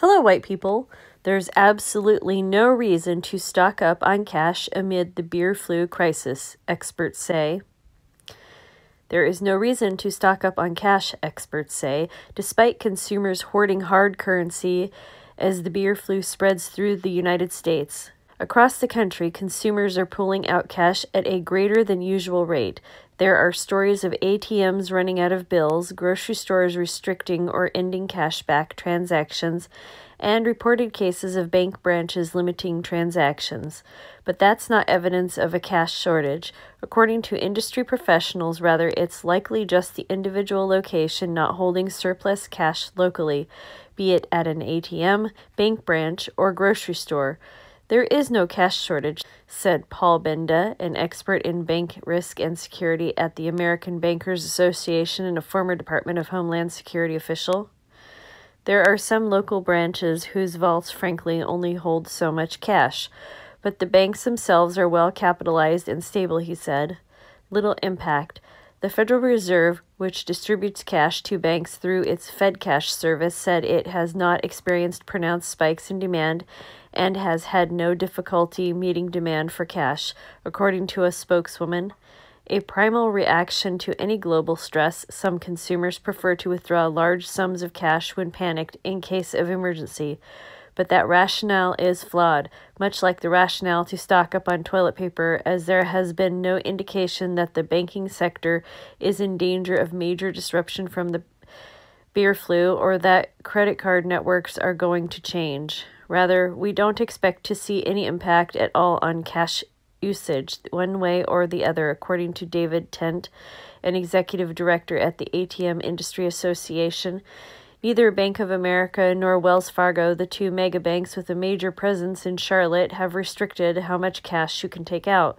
Hello, white people. There's absolutely no reason to stock up on cash amid the beer flu crisis, experts say. There is no reason to stock up on cash, experts say, despite consumers hoarding hard currency as the beer flu spreads through the United States. Across the country, consumers are pulling out cash at a greater than usual rate. There are stories of ATMs running out of bills, grocery stores restricting or ending cashback transactions, and reported cases of bank branches limiting transactions. But that's not evidence of a cash shortage. According to industry professionals, rather, it's likely just the individual location not holding surplus cash locally, be it at an ATM, bank branch, or grocery store. There is no cash shortage, said Paul Benda, an expert in bank risk and security at the American Bankers Association and a former Department of Homeland Security official. There are some local branches whose vaults, frankly, only hold so much cash, but the banks themselves are well capitalized and stable, he said. Little impact. The Federal Reserve, which distributes cash to banks through its FedCash service, said it has not experienced pronounced spikes in demand and has had no difficulty meeting demand for cash, according to a spokeswoman. A primal reaction to any global stress, some consumers prefer to withdraw large sums of cash when panicked in case of emergency. But that rationale is flawed, much like the rationale to stock up on toilet paper, as there has been no indication that the banking sector is in danger of major disruption from the beer flu or that credit card networks are going to change. Rather, we don't expect to see any impact at all on cash usage, one way or the other, according to David Tent, an executive director at the ATM Industry Association. Neither Bank of America nor Wells Fargo, the two mega banks with a major presence in Charlotte, have restricted how much cash you can take out.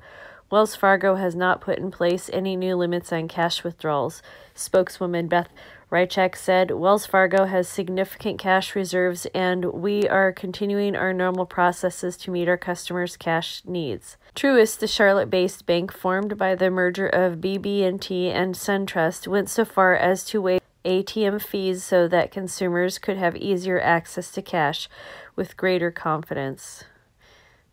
Wells Fargo has not put in place any new limits on cash withdrawals. Spokeswoman Beth Richek said Wells Fargo has significant cash reserves and we are continuing our normal processes to meet our customers' cash needs. Truist, the Charlotte-based bank formed by the merger of BB&T and SunTrust, went so far as to waive ATM fees so that consumers could have easier access to cash with greater confidence.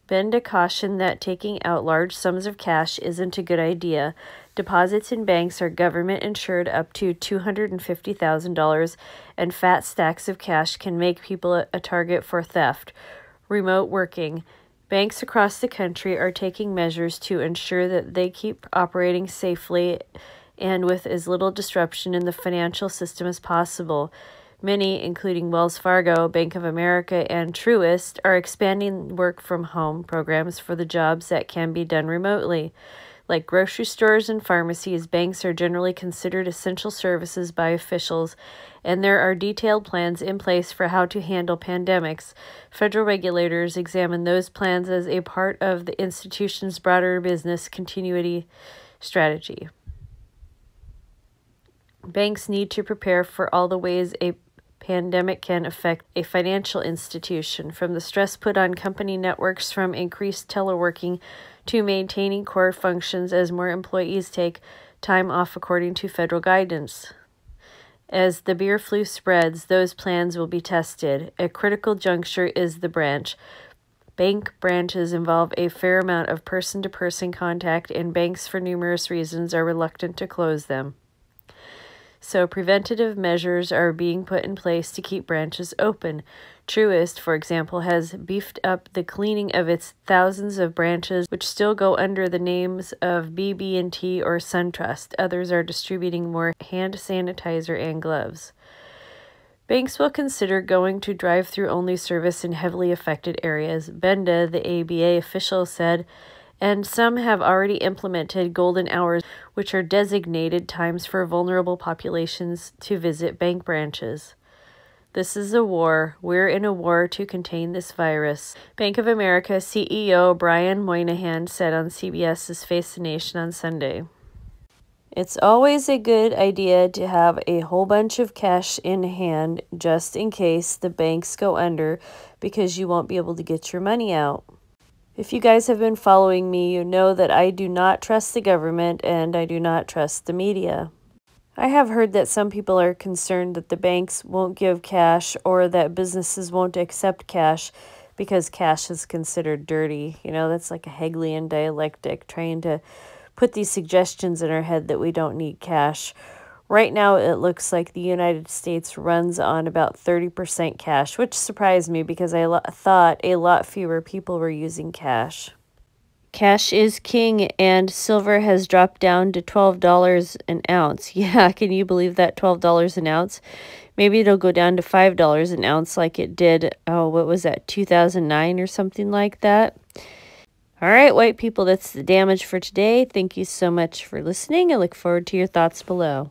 Benda cautioned that taking out large sums of cash isn't a good idea. Deposits in banks are government insured up to $250,000, and fat stacks of cash can make people a target for theft. Remote working. Banks across the country are taking measures to ensure that they keep operating safely and with as little disruption in the financial system as possible. Many, including Wells Fargo, Bank of America, and Truist, are expanding work from home programs for the jobs that can be done remotely. Like grocery stores and pharmacies, banks are generally considered essential services by officials, and there are detailed plans in place for how to handle pandemics. Federal regulators examine those plans as a part of the institution's broader business continuity strategy. Banks need to prepare for all the ways a pandemic can affect a financial institution, from the stress put on company networks from increased teleworking to maintaining core functions as more employees take time off according to federal guidance. As the beer flu spreads, those plans will be tested. A critical juncture is the branch. Bank branches involve a fair amount of person to person contact, and banks, for numerous reasons, are reluctant to close them so preventative measures are being put in place to keep branches open. Truist, for example, has beefed up the cleaning of its thousands of branches which still go under the names of BB&T or SunTrust. Others are distributing more hand sanitizer and gloves. Banks will consider going to drive-through only service in heavily affected areas. Benda, the ABA official, said and some have already implemented golden hours, which are designated times for vulnerable populations to visit bank branches. This is a war. We're in a war to contain this virus. Bank of America CEO Brian Moynihan said on CBS's Face the Nation on Sunday. It's always a good idea to have a whole bunch of cash in hand just in case the banks go under because you won't be able to get your money out. If you guys have been following me, you know that I do not trust the government and I do not trust the media. I have heard that some people are concerned that the banks won't give cash or that businesses won't accept cash because cash is considered dirty. You know, that's like a Hegelian dialectic trying to put these suggestions in our head that we don't need cash. Right now, it looks like the United States runs on about 30% cash, which surprised me because I thought a lot fewer people were using cash. Cash is king, and silver has dropped down to $12 an ounce. Yeah, can you believe that? $12 an ounce? Maybe it'll go down to $5 an ounce like it did, oh, what was that, 2009 or something like that? All right, white people, that's the damage for today. Thank you so much for listening. I look forward to your thoughts below.